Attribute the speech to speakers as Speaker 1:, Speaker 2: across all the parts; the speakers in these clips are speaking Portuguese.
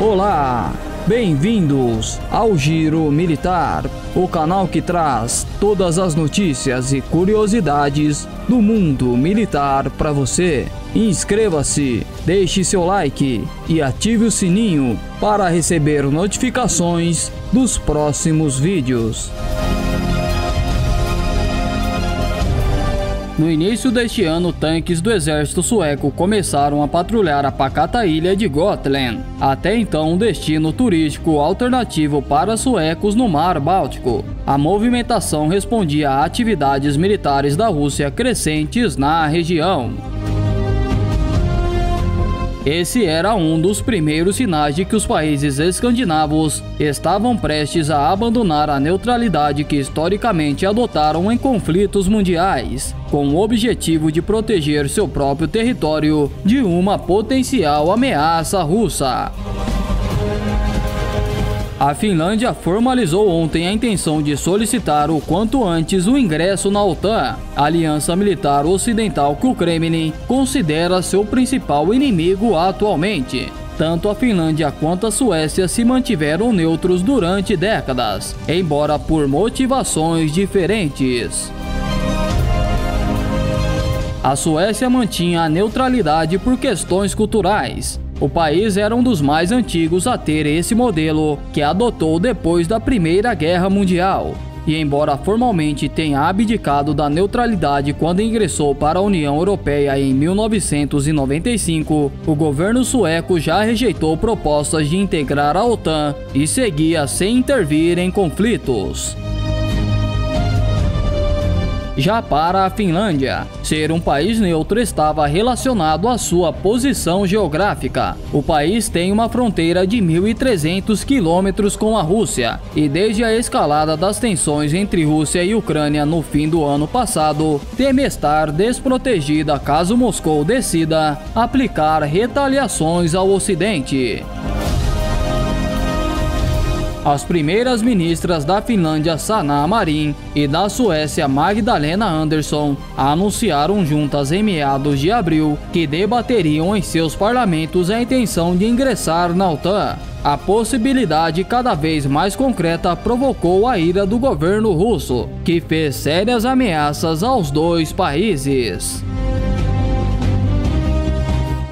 Speaker 1: Olá, bem-vindos ao Giro Militar, o canal que traz todas as notícias e curiosidades do mundo militar para você. Inscreva-se, deixe seu like e ative o sininho para receber notificações dos próximos vídeos. No início deste ano, tanques do exército sueco começaram a patrulhar a pacata ilha de Gotland, até então um destino turístico alternativo para suecos no Mar Báltico. A movimentação respondia a atividades militares da Rússia crescentes na região. Esse era um dos primeiros sinais de que os países escandinavos estavam prestes a abandonar a neutralidade que historicamente adotaram em conflitos mundiais, com o objetivo de proteger seu próprio território de uma potencial ameaça russa. A Finlândia formalizou ontem a intenção de solicitar o quanto antes o ingresso na OTAN, aliança militar ocidental que o Kremlin considera seu principal inimigo atualmente. Tanto a Finlândia quanto a Suécia se mantiveram neutros durante décadas, embora por motivações diferentes. A Suécia mantinha a neutralidade por questões culturais, o país era um dos mais antigos a ter esse modelo, que adotou depois da Primeira Guerra Mundial. E embora formalmente tenha abdicado da neutralidade quando ingressou para a União Europeia em 1995, o governo sueco já rejeitou propostas de integrar a OTAN e seguia sem intervir em conflitos. Já para a Finlândia, ser um país neutro estava relacionado à sua posição geográfica. O país tem uma fronteira de 1.300 quilômetros com a Rússia, e desde a escalada das tensões entre Rússia e Ucrânia no fim do ano passado, teme estar desprotegida caso Moscou decida aplicar retaliações ao Ocidente. As primeiras ministras da Finlândia, Sanna Marin, e da Suécia, Magdalena Andersson, anunciaram juntas em meados de abril que debateriam em seus parlamentos a intenção de ingressar na OTAN. A possibilidade cada vez mais concreta provocou a ira do governo russo, que fez sérias ameaças aos dois países.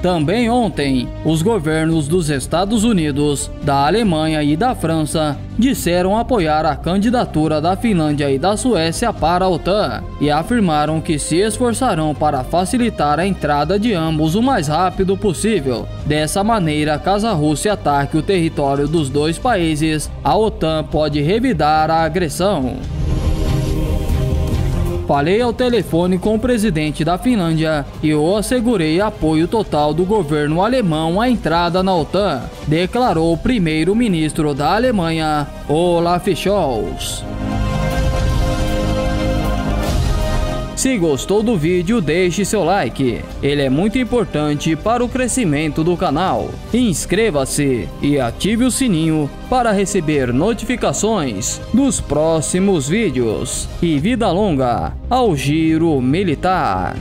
Speaker 1: Também ontem, os governos dos Estados Unidos, da Alemanha e da França disseram apoiar a candidatura da Finlândia e da Suécia para a OTAN e afirmaram que se esforçarão para facilitar a entrada de ambos o mais rápido possível. Dessa maneira, caso a Rússia ataque o território dos dois países, a OTAN pode revidar a agressão. Falei ao telefone com o presidente da Finlândia e eu assegurei apoio total do governo alemão à entrada na OTAN, declarou o primeiro-ministro da Alemanha, Olaf Scholz. Se gostou do vídeo, deixe seu like. Ele é muito importante para o crescimento do canal. Inscreva-se e ative o sininho para receber notificações dos próximos vídeos. E vida longa ao Giro Militar.